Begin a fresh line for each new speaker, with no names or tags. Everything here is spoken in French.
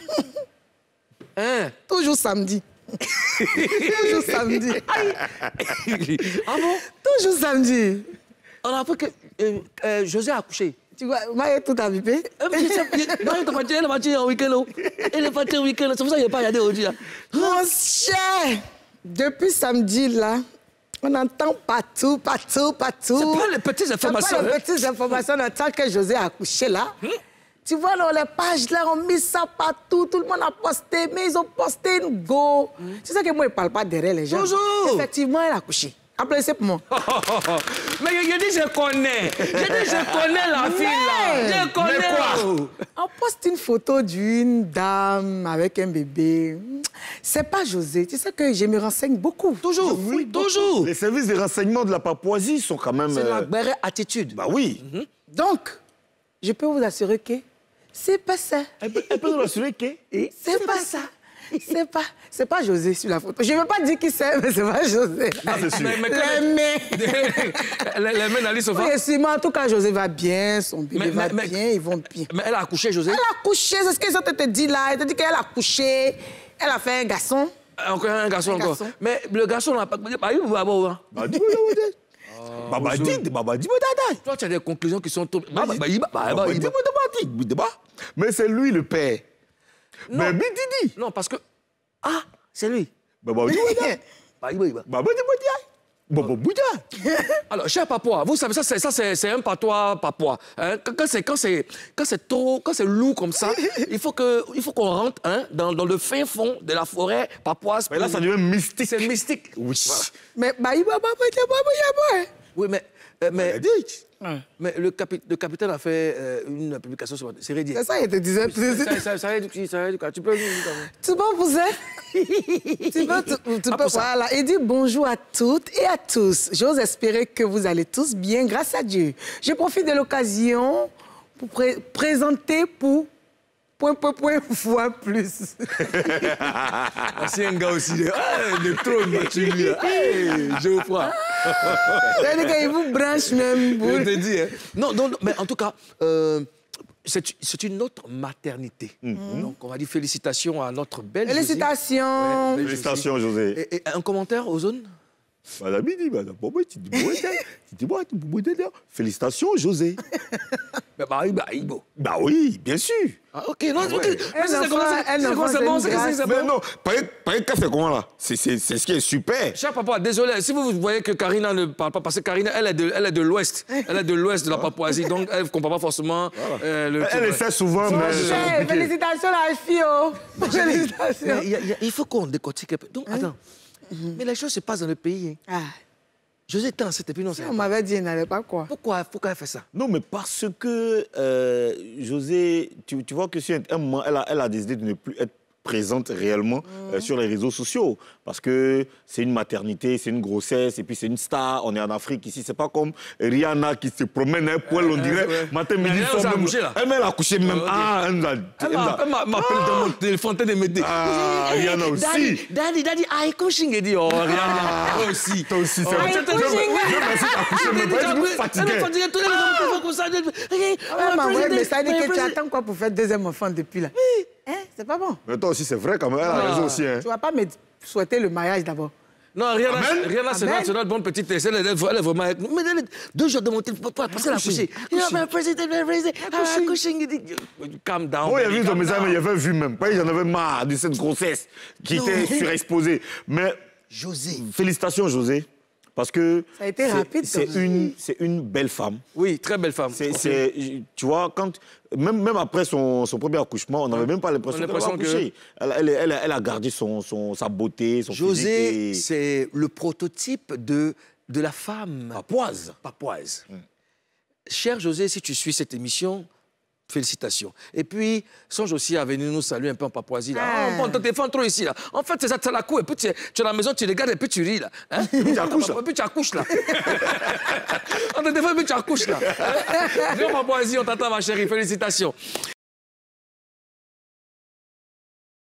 Hein?
Toujours samedi. Toujours samedi.
Ah bon?
Toujours samedi.
On a appris que euh, euh, José a accouché.
Tu vois, Maï tout a bipé.
Mais c'est- Marie est partie, elle est partie en week-end. oh. Elle est partie en week-end. C'est pour ça qu'il n'est pas regardé aujourd'hui.
Mon cher, depuis samedi, là, on entend partout, partout, partout.
C'est pas les petites informations,
C'est pas
hein.
les petites informations. On entend que José a accouché, là. Tu vois, dans les pages, là, on met ça partout. Tout le monde a posté, mais ils ont posté une go. C'est ça que moi, je ne parle pas derrière les gens.
Toujours.
Effectivement, elle a accouché. Applaudissez pour moi.
Mais je, je dis, je connais. Je dis, je connais la fille là. Je connais.
Mais quoi.
On poste une photo d'une dame avec un bébé. C'est pas José. Tu sais que je me renseigne beaucoup.
Toujours,
beaucoup.
toujours.
Les services de renseignement de la Papouasie sont quand même...
C'est la
euh,
vraie attitude.
Bah oui.
Donc, je peux vous assurer que c'est pas ça.
Elle peut, elle peut nous rassurer que...
C'est pas ça. C'est pas, c'est pas José sur la photo. Je ne veux pas dire qui c'est, mais c'est pas José.
Ah, c'est sûr.
Mais- mais-
Les mains.
les, mains d'Alice
Oui,
va.
sûrement, en tout cas, José va bien, son bébé
Mais-
va
mais- mais-
bien, ils vont bien.
Mais elle a accouché, José?
Elle a couché, c'est ce qu'ils ont te dit là. Ils te dit qu'elle a couché, elle a fait un garçon.
Encore un garçon
Un
encore.
garçon.
Mais le garçon n'a pas. Bah, il va hein?
Bah dis-moi, dis-moi, Baba dit, Baba dis-moi, dada.
Toi, tu as des conclusions qui sont trop. Bah, bah,
Mais c'est lui le père. Mais Bididi.
Non, parce que. Ah, c'est lui.
Baba
va.
Baba. Baba Bouddha.
Alors, cher patois, vous savez, ça, c'est, ça, c'est, c'est un patois patois. Hein? Quand, c'est, quand, c'est, quand c'est trop, quand c'est lourd comme ça, il faut, que, il faut qu'on rentre hein, dans, dans le fin fond de la forêt papoise.
Mais là, ça devient mystique.
C'est mystique.
Oui.
Mais bah, il va pas il va pas
Oui, mais, euh, mais, mais le, capi- le capitaine a fait euh, une publication sur... C'est Reddit.
C'est ça, il te disait.
Ça, ça, ça, ça, ça, ça, tu peux...
Tu peux pousser Tu peux, tu, tu
Ah,
peux, voilà. Il dit bonjour à toutes et à tous. J'ose espérer que vous allez tous bien grâce à Dieu. Je profite de l'occasion pour pré- présenter pour point, point, point, fois plus.
C'est un gars aussi. Ah, le trône, Mathieu, lui. Hey, Geoffroy.
C'est-à-dire qu'il vous branche même. Pour...
Je te dis, hein. Non, non, non, mais en tout cas, euh, c'est c'est une autre maternité. Donc, on va dire félicitations à notre belle.
Félicitations.
Ouais, belle
Félicitations, José.
Josie. Et, et un commentaire aux zones
Madame dit, madame, bon, moi, tu dis, bon, tu dis, bon, tu dis, bon, bon, Félicitations, José.
Bah, bah, bah, bah,
Bah oui, bien sûr.
Ah, ok, non, ok.
ouais.
Mais
Un
c'est
enfant,
comment ça- c'est
enfant,
c'est bon, c'est c'est
Mais
bon?
non, par par exemple, c'est comment là? C'est c'est- c'est ce qui est super.
Cher papa, désolé, si vous voyez que Karina ne parle pas, parce que Karina, elle est de, elle est de l'ouest. Elle est de l'ouest de la Papouasie, donc elle ne comprend pas forcément euh, le
Elle essaie souvent, mais compliqué.
félicitations, la fille. Oh. Félicitations.
Il, faut qu'on décortique un peu. Donc, attends. Mais les choses se passent dans le pays. hein.
Ah,
José était enceinte et puis non, c'est
on m'avait dit, elle n'allait pas quoi.
Pourquoi, pourquoi elle fait ça?
Non, mais parce que euh, José, tu, tu vois que sur un moment, elle a, elle a décidé de ne plus être présente réellement euh, sur les réseaux sociaux. Parce que c'est une maternité, c'est une grossesse, et puis c'est une star. On est en Afrique ici. C'est pas comme Rihanna qui se promène un poil, on dirait,
ouais.
matin, midi,
elle,
soir.
elle
même. Elle, elle a accouché même.
Ah.
Ah, elle
Elle
elle
m'a elle dans mon téléphone de m'aider.
Ah, Rihanna aussi.
Daddy, daddy, daddy, I coaching. Il dit, oh, Rihanna, toi aussi.
Toi aussi, c'est vrai.
tu- tu-
Dieu
tu-
merci, Dieu merci, t'as accouché même pas. Elle est
Elle
fatiguée.
est fatiguée, tous les hommes qui font comme ça.
Ouais, ma ouais, mais ça veut dire que tu attends quoi pour faire deuxième enfant depuis là? C'est pas bon.
Mais toi aussi, c'est vrai quand même. Elle a
Ah.
raison aussi. Hein.
Tu vas pas me souhaiter le mariage d'abord.
Non,
Amen.
Rihanna c'est notre, c'est notre bonne petite Elle, elle, elle, elle est vraiment. Mais elle est deux jours de mon téléphone pour passer la président, ah, calm down.
Bon, il y a
baby,
vu dans
calm
mes amis,
down.
il avait vu même. Pas, J'en avais marre de cette grossesse qui était surexposée. Mais
José.
félicitations, José. Parce que. C'est- une, c'est une belle femme.
Oui, très belle femme.
C'est, c'est- tu vois, quand, même, même après son, son premier accouchement, on n'avait même pas l'impression qu'elle avait
l'impression que-
accouché. Elle, elle, elle a- elle a gardé son, son, sa beauté, son
José,
physique. et-
c'est le prototype de, de la femme
Papoise.
papoise. Cher José, si tu suis cette émission, félicitations. Et puis, songe aussi à venir nous saluer un peu en Papouasie. Là.
Ah.
Oh, bon, ton téléphone trop ici. Là. En fait, c'est ça, tu la cour, et puis tu es, tu es à la maison, tu regardes, et puis tu ris. Là. Hein? Et puis
tu accouches, là.
Et puis tu accouches là. on te défend, et puis tu accouches là. Viens en Papouasie, on t'attend, ma chérie. Félicitations.